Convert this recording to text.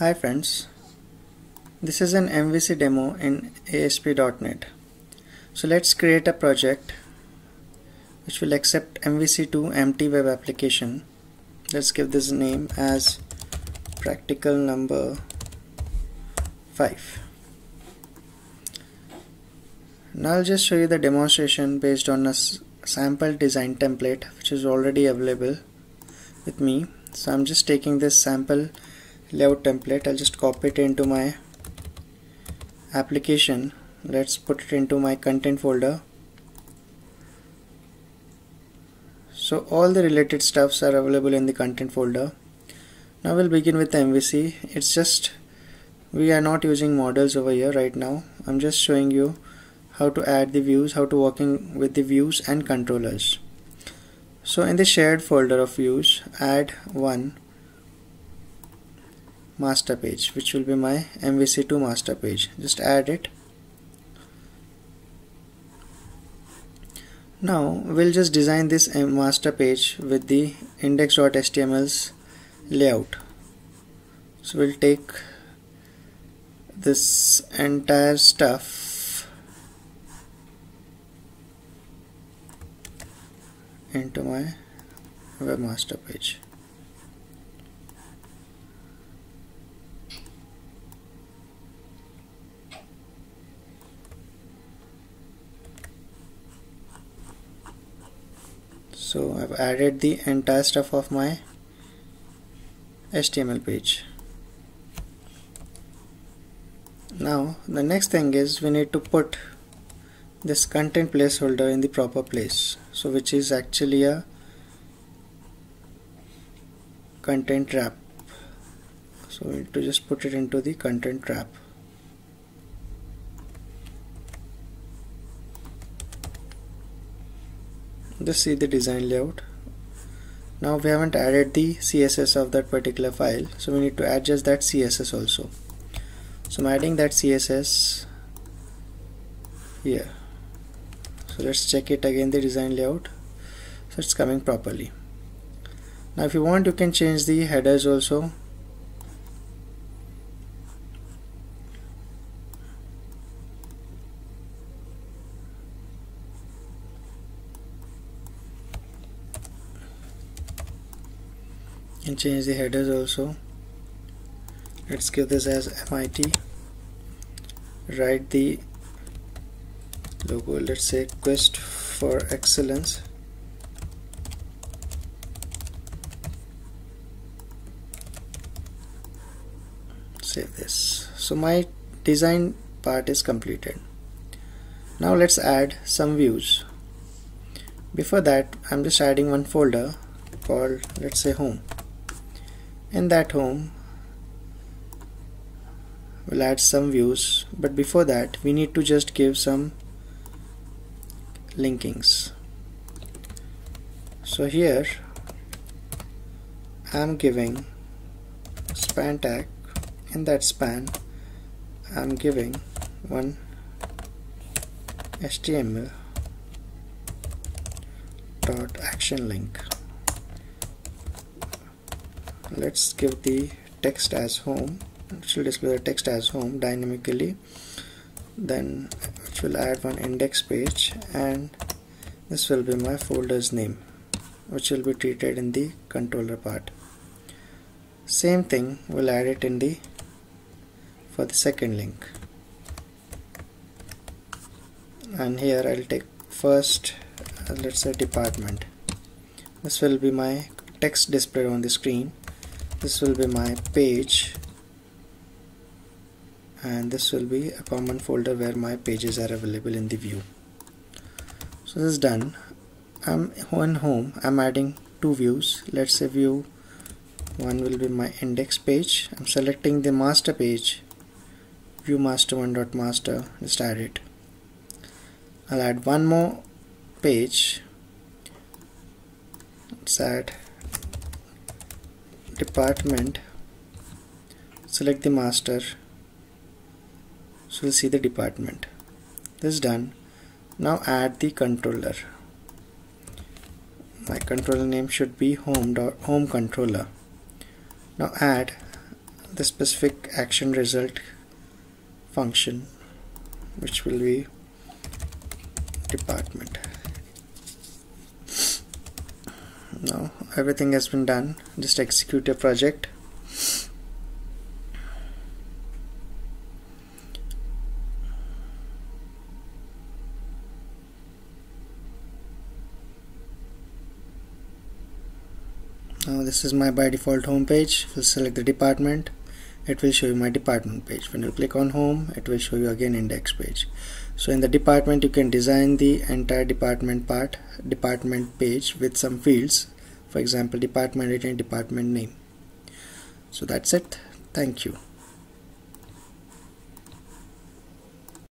Hi friends, this is an MVC demo in ASP.NET. So let's create a project which will accept MVC2 empty web application. Let's give this name as practical number 5. Now I'll just show you the demonstration based on a sample design template which is already available with me. So I'm just taking this sample layout template I'll just copy it into my application. Let's put it into my content folder. So all the related stuffs are available in the content folder. Now we'll begin with the MVC it's just we are not using models over here right now. I'm just showing you how to add the views how to working with the views and controllers. So in the shared folder of views add one master page which will be my MVC2 master page. Just add it. Now we'll just design this master page with the index.html's layout. So we'll take this entire stuff. into my webmaster page so I've added the entire stuff of my HTML page. Now the next thing is we need to put this content placeholder in the proper place. So which is actually a content wrap. So we need to just put it into the content wrap just see the design layout. Now we haven't added the CSS of that particular file so we need to add just that CSS also. So I'm adding that CSS here. So let's check it again the design layout. So it's coming properly. Now if you want you can change the headers also and change the headers also. Let's give this as MIT write the logo let's say quest for excellence. Save this. So my design part is completed. Now let's add some views. Before that I'm just adding one folder called let's say home in that home. We'll add some views but before that we need to just give some linkings. So here I'm giving span tag. In that span I'm giving one HTML dot action link let's give the text as home. It will display the text as home dynamically. Then it will add one index page and this will be my folder's name which will be treated in the controller part. Same thing we'll add it in the for the second link. And here I'll take first uh, let's say department. This will be my text displayed on the screen this will be my page. And this will be a common folder where my pages are available in the view. So this is done. I'm on home. I'm adding two views. Let's say view one will be my index page. I'm selecting the master page. View master one dot master just add it. I'll add one more page. Let's add department. Select the master. So we'll see the department. This is done. Now add the controller. My controller name should be home dot home controller. Now add the specific action result function which will be department now everything has been done. Just execute your project. Now this is my by default home page. We'll select the department. It will show you my department page. When you click on home it will show you again index page so in the department you can design the entire department part department page with some fields. For example department and department name. So that's it. Thank you